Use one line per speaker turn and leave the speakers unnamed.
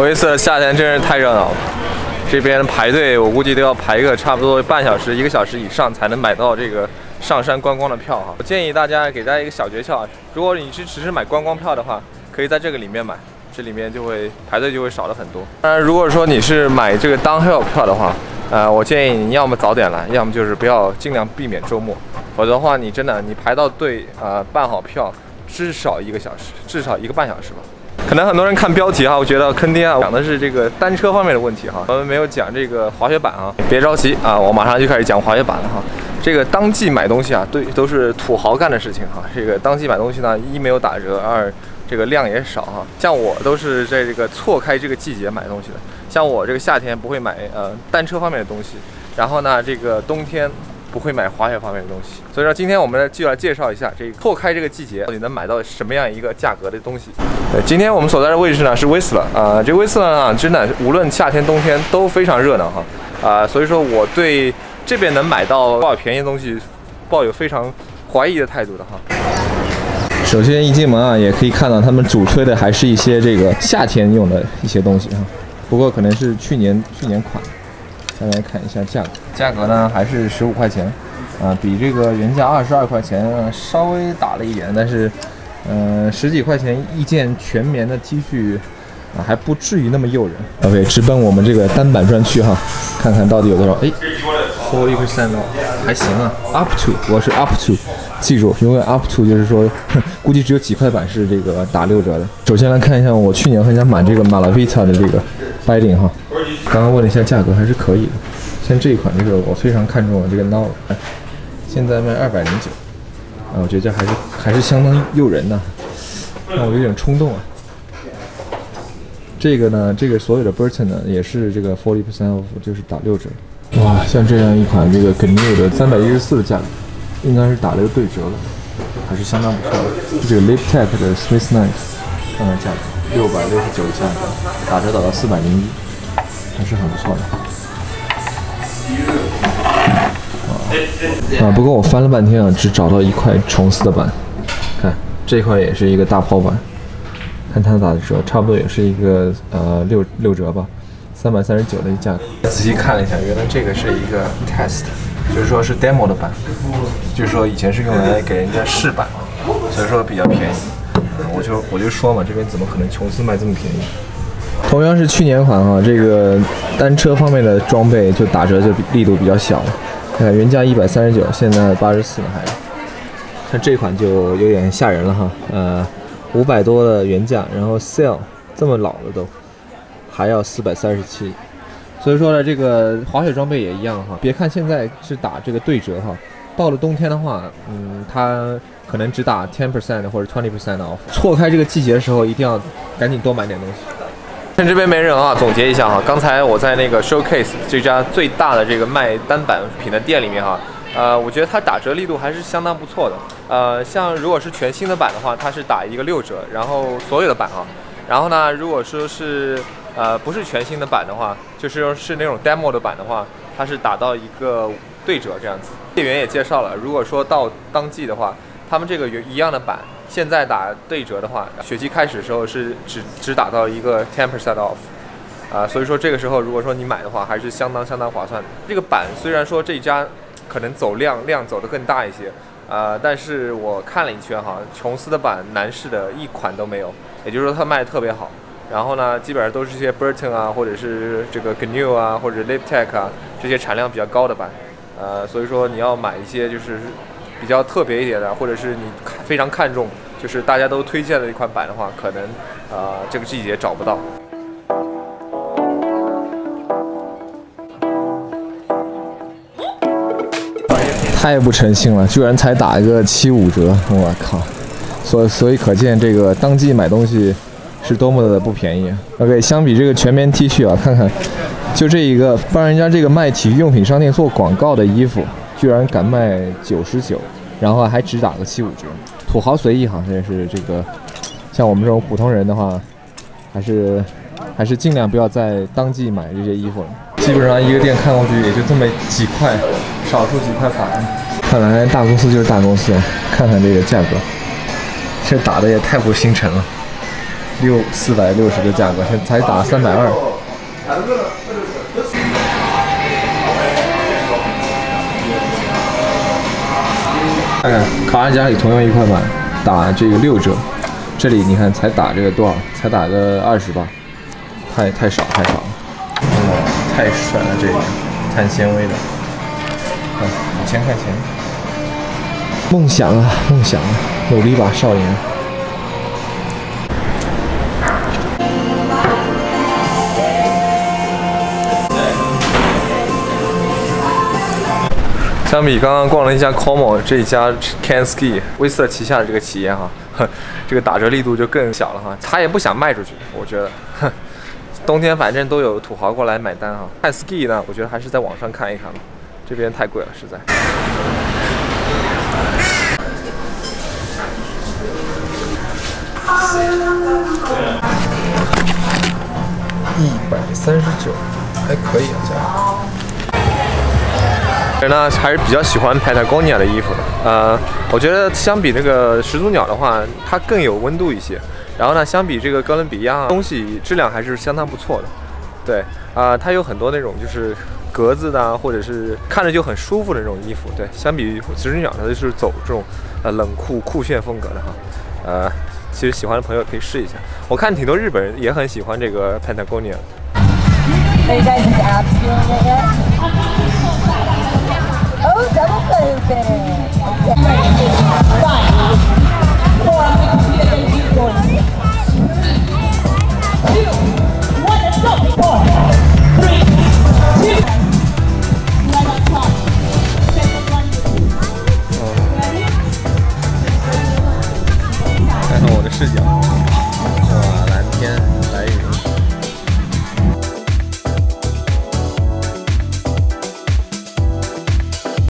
我这次夏天真是太热闹了，这边排队我估计都要排个差不多半小时、一个小时以上才能买到这个上山观光的票哈。我建议大家给大家一个小诀窍啊，如果你是只是买观光票的话，可以在这个里面买，这里面就会排队就会少了很多。当然，如果说你是买这个 downhill 票的话，呃，我建议你要么早点来，要么就是不要尽量避免周末，否则的话你真的你排到队啊办好票至少一个小时，至少一个半小时吧。可能很多人看标题哈，我觉得坑爹啊，讲的是这个单车方面的问题哈，我们没有讲这个滑雪板啊。别着急啊，我马上就开始讲滑雪板了哈。这个当季买东西啊，对，都是土豪干的事情哈。这个当季买东西呢，一没有打折，二这个量也少哈。像我都是在这个错开这个季节买东西的。像我这个夏天不会买呃单车方面的东西，然后呢，这个冬天。不会买滑雪方面的东西，所以说今天我们就要介绍一下这错开这个季节到底能买到什么样一个价格的东西。对，今天我们所在的位置呢是威斯勒啊，这威斯勒啊真的无论夏天冬天都非常热闹哈啊，所以说我对这边能买到多少便宜的东西抱有非常怀疑的态度的哈。首先一进门啊，也可以看到他们主推的还是一些这个夏天用的一些东西哈，不过可能是去年去年款。下来看一下价格，价格呢还是十五块钱，啊，比这个原价二十二块钱稍微打了一点，但是，呃，十几块钱一件全棉的 T 恤，啊，还不至于那么诱人。OK，直奔我们这个单板专区哈，看看到底有多少？哎，forty percent 哦，还行啊，up to，我是 up to，记住，永远 up to，就是说，估计只有几块板是这个打六折的。首先来看一下，我去年很想买这个 Malavita 的这个 binding 哈。刚刚问了一下价格，还是可以的。像这一款，就是我非常看重的这个 Now，现在卖二百零九，啊，我觉得这还是还是相当诱人的，让我有点冲动啊。这个呢，这个所有的 Burton 呢，也是这个 forty percent off，就是打六折。哇，像这样一款这个 Gnu 的三百一十四的价格，应该是打了个对折了，还是相当不错的。这个 Lip Tech 的 Swiss Knife，看看价格，六百六十九的价格，打折打到四百零一。还是很不错的。啊，不过我翻了半天啊，只找到一块琼斯的板。看这块也是一个大抛板，看它打的折，差不多也是一个呃六六折吧，三百三十九的价格。仔细看了一下，原来这个是一个 test，就是说是 demo 的版，就是说以前是用来给人家试版，所以说比较便宜。我就我就说嘛，这边怎么可能琼斯卖这么便宜？同样是去年款哈，这个单车方面的装备就打折就力度比较小了。看原价一百三十九，现在八十四呢还。像这款就有点吓人了哈，呃，五百多的原价，然后 sale 这么老了都还要四百三十七。所以说呢，这个滑雪装备也一样哈，别看现在是打这个对折哈，到了冬天的话，嗯，它可能只打 ten percent 或者 twenty percent off。错开这个季节的时候，一定要赶紧多买点东西。趁这边没人啊，总结一下哈。刚才我在那个 Showcase 这家最大的这个卖单板品的店里面哈，呃，我觉得它打折力度还是相当不错的。呃，像如果是全新的板的话，它是打一个六折，然后所有的板哈。然后呢，如果说是呃不是全新的版的话，就是是那种 demo 的版的话，它是打到一个对折这样子。店员也介绍了，如果说到当季的话，他们这个一样的版。现在打对折的话，雪季开始的时候是只只打到一个 ten percent off，啊，所以说这个时候如果说你买的话，还是相当相当划算的。这个板虽然说这家可能走量量走的更大一些，啊，但是我看了一圈哈，琼斯的板男士的一款都没有，也就是说它卖的特别好。然后呢，基本上都是一些 Burton 啊，或者是这个 Gnu 啊，或者 Lip Tech 啊这些产量比较高的板，呃，所以说你要买一些就是。比较特别一点的，或者是你非常看重，就是大家都推荐的一款板的话，可能呃这个季节找不到。太不诚信了，居然才打一个七五折，我靠！所所以可见这个当季买东西是多么的不便宜。OK，相比这个全棉 T 恤啊，看看就这一个帮人家这个卖体育用品商店做广告的衣服。居然敢卖九十九，然后还只打个七五折，土豪随意哈，这也是这个，像我们这种普通人的话，还是还是尽量不要在当季买这些衣服了。基本上一个店看过去也就这么几块，少数几块板。看来大公司就是大公司，看看这个价格，这打的也太不星辰了，六四百六十的价格，才打三百二。看看卡尔加里同样一块板，打这个六折，这里你看才打这个多少？才打个二十吧，太太少太少了。哇，太帅了这个，碳纤维的，看五千块钱。梦想啊梦想啊，努力吧少年。相比刚刚逛了一家 Como，这一家 Kanski 威斯勒旗下的这个企业哈，这个打折力度就更小了哈。他也不想卖出去，我觉得，冬天反正都有土豪过来买单哈。看 Ski 呢，我觉得还是在网上看一看吧，这边太贵了，实在。一百三十九，还可以啊，价。人呢还是比较喜欢 Patagonia 的衣服的，呃，我觉得相比这个始祖鸟的话，它更有温度一些。然后呢，相比这个哥伦比亚东西质量还是相当不错的。对，啊，它有很多那种就是格子的，或者是看着就很舒服的那种衣服。对，相比始祖鸟，它就是走这种呃冷酷酷炫风格的哈。呃，其实喜欢的朋友可以试一下。我看挺多日本人也很喜欢这个 Patagonia。Oh, double clothing. Okay.